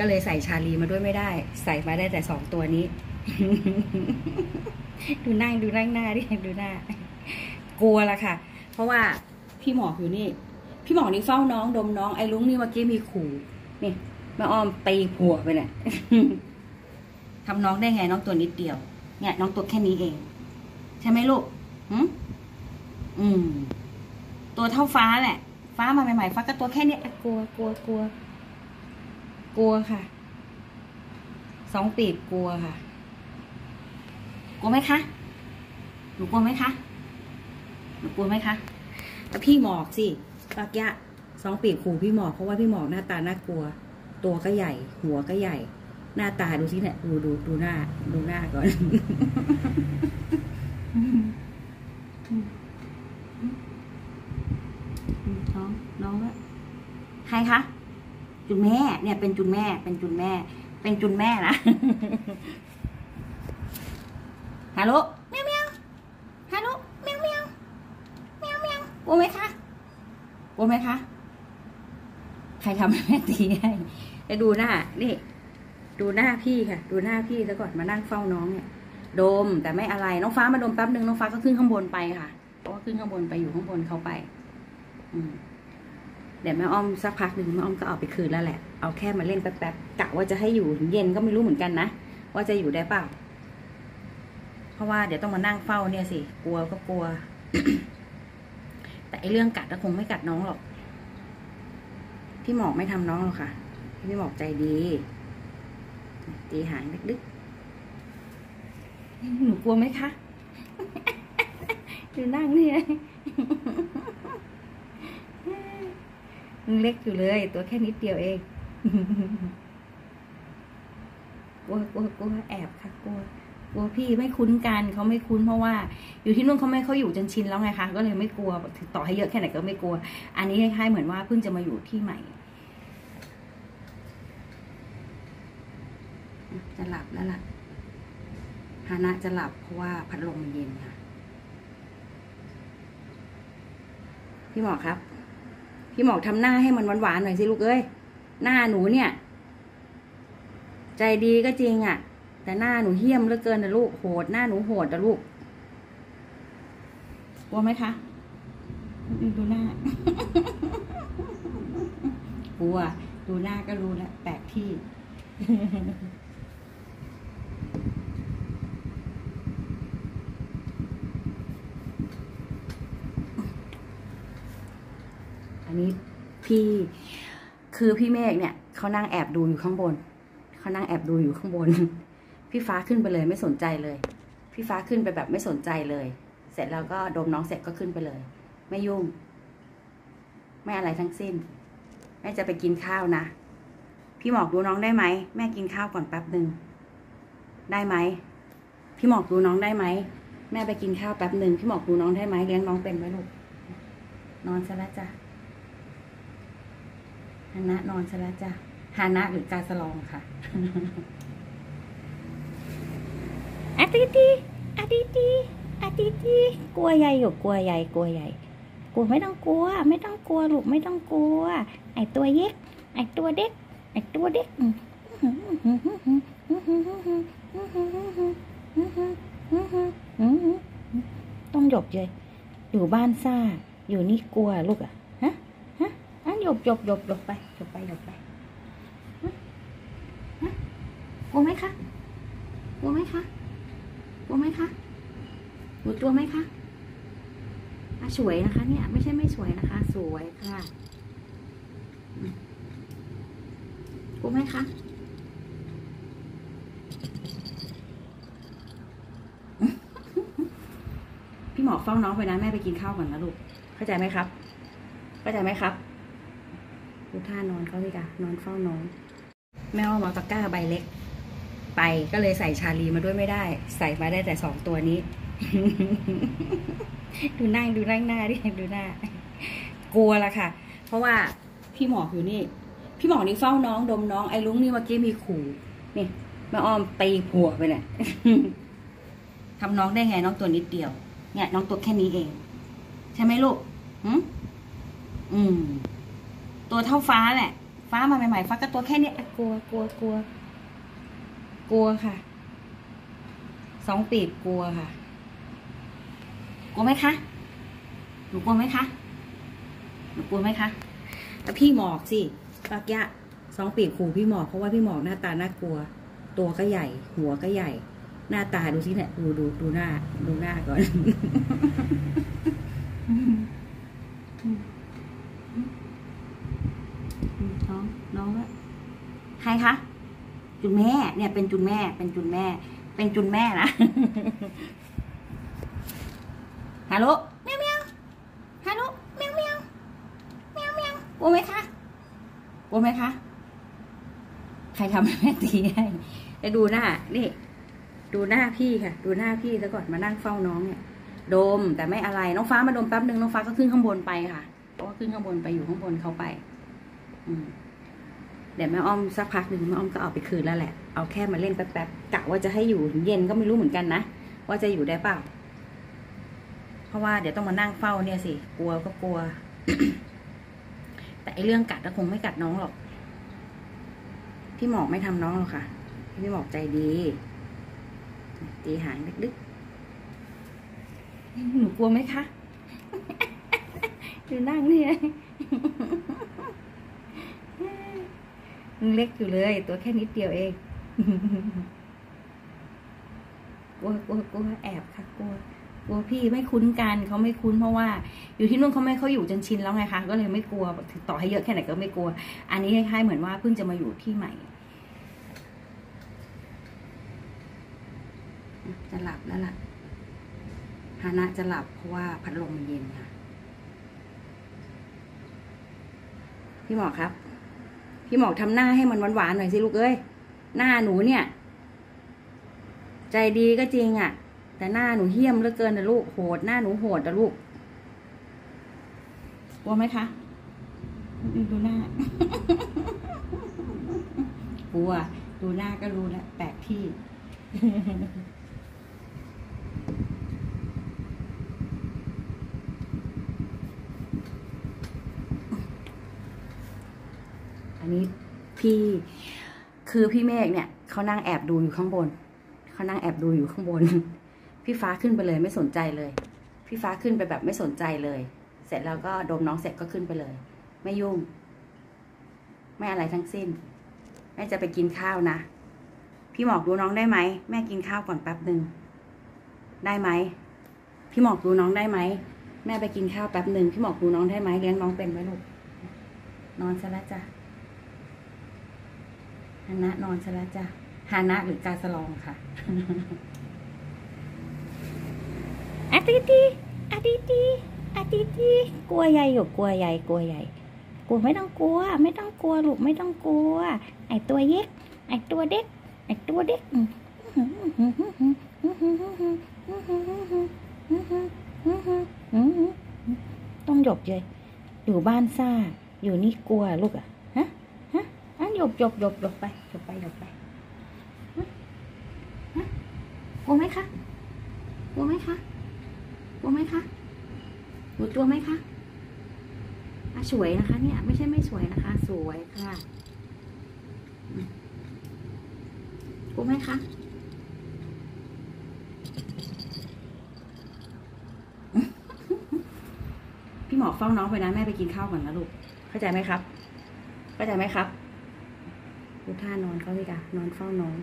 ก็เลยใส่ชาลีมาด้วยไม่ได้ ใส่มาได้แต่สองตัวนี้ ดูนั่งดูนั่งหน้าดิดูหน้า กลัวละค่ะ เพราะว่าพี่หมอกอยู่นี่ พี่หมอกนี่เฝ้าน้องดมน้องไอ้ลุงนี่เมื่อกี้มีขู่นี่ม่อ้อมตีผัวไปเนี่ยทำน้องได้ไงน้องตัวนิดเดียว เนี่ย น้องตัวแค่นี้เอง ใช่ไหมลูกหืมอืม ตัวเท่าฟ้าแหละ ฟ้ามาใหม่ๆ ฟ้าก็ตัวแค่นี้กลัวกลัวกลัว กลัวค่ะ สองปีกกลัวค่ะ กลัวไหมคะ หนูกลัวไหมคะ หนูกลัวไหมคะแต่พี่หมอกสิปักยะสองปีกขู่พี่หมอกเพราะว่าพี่หมอกหน้าตาน่ากลัว ตัวก็ใหญ่ หัวก็ใหญ่ หน้าตาดูสิเนี่ยดูดูดูหน้า ดูหน้าก่อน น้อง น้องละใครคะ จุนแม่ เนี่ย เป็นจุนแม่ เป็นจุนแม่ เป็นจุนแม่นะฮัลโหลเมียวเมียวฮัลโหลเมียวเมียวเมียวเมียวกลัวไหมคะกลัวไหมคะ ใครทำให้แม่ตีให้แล้วดูหน้า นี่ ดูหน้าพี่ค่ะ ดูหน้าพี่แล้วก่อนมานั่งเฝ้าน้องเนี่ยดมแต่ไม่อะไรน้องฟ้ามาดมแป๊บหนึ่งน้องฟ้าก็ขึ้นข้างบนไปค่ะเพราะว่าขึ้นข้างบนไปอยู่ข้างบนเขาไป อืม เดี๋ยวแม่อ้อมสักพักหนึ่งแม่อ้อมก็เอาไปคืนแล้วแหละ เอาแค่มาเล่นแป๊บๆกะว่าจะให้อยู่ถึงเย็นก็ไม่รู้เหมือนกันนะ ว่าจะอยู่ได้เปล่า เพราะว่าเดี๋ยวต้องมานั่งเฝ้าเนี่ยสิ กลัวก็กลัว แต่ไอเรื่องกัดก็คงไม่กัดน้องหรอก พี่หมอกไม่ทำน้องหรอกค่ะ พี่หมอกใจดี ตีหางดึกๆหนูกลัวไหมคะดูนั่งเนี่ย ยังเล็กอยู่เลย ตัวแค่นิดเดียวเองกลัวกลัวกลัวแอบค่ะกลัวกลัวพี่ไม่คุ้นกันเขาไม่คุ้นเพราะว่า อยู่ที่นู่นเขาไม่เขาอยู่จนชินแล้วไงคะก็เลยไม่กลัวถึงต่อให้เยอะแค่ไหนก็ไม่กลัว อันนี้คล้ายๆเหมือนว่าเพิ่งจะมาอยู่ที่ใหม่จะหลับแล้วล่ะฮานะจะหลับเพราะว่าพัดลมมันเย็นค่ะ พี่หมอครับ พี่หมอกทำหน้าให้มันหวานๆหน่อยสิลูกเอ้ย หน้าหนูเนี่ย ใจดีก็จริงอะ่ะ แต่หน้าหนูเหี้ยมเหลือเกินนะลูก โหด หน้าหนูโหดนะลูก กลัวไหมคะ ดูหน้า กลัว ดูหน้าก็รู้แล้วแปลกที่ นี้พี่คือพี่เมฆเนี่ยเขานั่งแอบดูอยู่ข้างบนเขานั่งแอบดูอยู่ข้างบน พี่ฟ้าขึ้นไปเลยไม่สนใจเลย พี่ฟ้าขึ้นไปแบบไม่สนใจเลย เสร็จแล้วก็ดมน้องเสร็จก็ขึ้นไปเลย ไม่ยุ่ง ไม่อะไรทั้งสิ้น แม่จะไปกินข้าวนะ พี่หมอกดูน้องได้ไหม แม่กินข้าวก่อนแป๊บหนึ่งได้ไหม พี่หมอกดูน้องได้ไหม แม่ไปกินข้าวแป๊บหนึ่งพี่หมอกดูน้องได้ไหมเลี้ยงน้องเป็นไหมลูก นอนซะแล้วจ้ะ ฮานะนอนซะแล้วจ้ะฮานะหรือกาสลองค่ะอาติตีอาติตีอาติตีกลัวใหญ่อยู่กลัวใหญ่กลัวใหญ่กลัวไม่ต้องกลัว ไม่ต้องกลัวลูกไม่ต้องกลัว ไอตัวเย็กไอตัวเด็ก ไอตัวเด็กต้องหยบเลยอยู่บ้านซ่า อยู่นี่กลัวลูกอะ บหยบหยบหยบไปหยบไปหยบไปกลัวไหมคะกลัวไหมคะกลัวไหมคะหนูตัวไหมคะสวยนะคะ เนี่ย ไม่ใช่ไม่สวยนะคะ สวยค่ะกลัวไหมคะพี่หมอเฝ้าน้องไปนะแม่ไปกินข้าวก่อนนะลูกเข้าใจไหมครับ เข้าใจไหมครับ ดูท่านอนเขาสิจ้ะนอนเฝ้าน้องแม่อามาตะกร้าใบเล็ก ไปก็เลยใส่ชาลีมาด้วยไม่ได้ ใส่มาได้แต่สองตัวนี้ ดูนั่งดูนั่งหน้าดิดูหน้า กลัวละค่ะ เพราะว่าพี่หมออยู่นี่ พี่หมอนี่เฝ้าน้องดมน้องไอ้ลุงนี่เมื่อกี้มีขู่นี่แม่อ้อมตีผัวไปเนี่ยทำน้องได้ไงน้องตัวนิดเดียว เนี่ย น้องตัวแค่นี้เอง ใช่ไหมลูกหืมอืม ตัวเท่าฟ้าแหละฟฟ้ามาใหม่ๆฟ้าก็ตัวแค่เนี้ยกลัวกลัวกลัว กลัวค่ะ สองปีกกลัวค่ะ กลัวไหมคะ หนูกลัวไหมคะ หนูกลัวไหมคะแต่พี่หมอกสิปากยะสองปีกขู่พี่หมอกเพราะว่าพี่หมอกหน้าตาน่ากลัว ตัวก็ใหญ่ หัวก็ใหญ่ หน้าตาดูสิเนี่ยดูดูดูหน้า ดูหน้าก่อนน้องน้องก็ ใครคะจุนแม่เนี่ยเป็นจุนแม่ เป็นจุนแม่ เป็นจุนแม่นะฮัลโหลเมียวเมียวฮัลโหลเมียวเมียวเมียวเมียวกลัวไหมคะกลัวไหมคะใครทำให้แม่ตีให้แต่ดูหน้านี่ ดูหน้าพี่ค่ะ ดูหน้าพี่แล้วก่อนมานั่งเฝ้าน้องเนี่ยดมแต่ไม่อะไรน้องฟ้ามาดมแป๊บนึงน้องฟ้าก็ขึ้นข้างบนไปค่ะเพราะว่าขึ้นข้างบนไปอยู่ข้างบนเขาไป อืม เดี๋ยวแม่อ้อมสักพักหนึ่งแม่อ้อมก็เอาไปคืนแล้วแหละ เอาแค่มาเล่นแป๊บๆกะว่าจะให้อยู่ถึงเย็นก็ไม่รู้เหมือนกันนะ ว่าจะอยู่ได้เปล่า เพราะว่าเดี๋ยวต้องมานั่งเฝ้าเนี่ยสิ กลัวก็กลัว แต่ไอเรื่องกัดก็คงไม่กัดน้องหรอก พี่หมอกไม่ทำน้องหรอกค่ะ พี่หมอกใจดี ตีหางดึกๆหนูกลัวไหมคะอยู่นั่งนี่ย งเล็กอยู่เลย ตัวแค่นิดเดียวเองกลัวกลัวกลัวแอบค่ะกลัวกลัวพี่ไม่คุ้นกันเขาไม่คุ้นเพราะว่า อยู่ที่นู่นเขาไม่เขาอยู่จนชินแล้วไงคะก็เลยไม่กลัวต่อให้เยอะแค่ไหนก็ไม่กลัว อันนี้คล้ายๆเหมือนว่าเพิ่งจะมาอยู่ที่ใหม่จะหลับแล้วล่ะฮานะจะหลับเพราะว่าพัดลมมันเย็นค่ะ พี่หมอครับ พี่หมอกทำหน้าให้มันหวานๆหน่อยสิลูกเอ้ย หน้าหนูเนี่ย ใจดีก็จริงอะ่ะ แต่หน้าหนูเหี้ยมเหลือเกินนะลูก โหดหน้าหนูโหดนะลูก กลัวไหมคะ ดูหน้า กลัว ดูหน้าก็รู้แล้วแปลกที่ นี้พี่ คือพี่เมฆเนี่ยเขานั่งแอบดูอยู่ข้างบนเขานั่งแอบดูอยู่ข้างบน พี่ฟ้าขึ้นไปเลยไม่สนใจเลย พี่ฟ้าขึ้นไปแบบไม่สนใจเลย เสร็จแล้วก็ดมน้องเสร็จก็ขึ้นไปเลย ไม่ยุ่ง ไม่อะไรทั้งสิ้น แม่จะไปกินข้าวนะ พี่หมอกดูน้องได้ไหม แม่กินข้าวก่อนแป๊บหนึ่งได้ไหม พี่หมอกดูน้องได้ไหม แม่ไปกินข้าวแป๊บหนึ่งพี่หมอกดูน้องได้ไหมเลี้ยงน้องเป็นไหมลูก นอนซะแล้วจ้ะานะนอนซะแล้วจ้ะฮานะหรือกาสลองค่ะอาติตีอาติตีอาติตีกลัวใหญ่อยู่กลัวใหญ่กลัวใหญ่กลัวไม่ต้องกลัว ไม่ต้องกลัวลูกไม่ต้องกลัว ไอตัวเย็กไอตัวเด็ก ไอตัวเด็กต้องหยบเลยอยู่บ้านซ่า อยู่นี่กลัวลูกอะฮะฮะอะ หยบหยบหยบหยบไปหยบไปหยบไปกลัวไหมคะกลัวไหมคะกลัวไหมคะหนูตัวไหมคะอะสวยนะคะ เนี่ย ไม่ใช่ไม่สวยนะคะ สวยค่ะกลัวไหมคะพี่หมอเฝ้าน้องไปนะแม่ไปกินข้าวก่อนนะลูกเข้าใจไหมครับ เข้าใจไหมครับ ท่านอนเขาสิกะนอนเฝ้าน้อง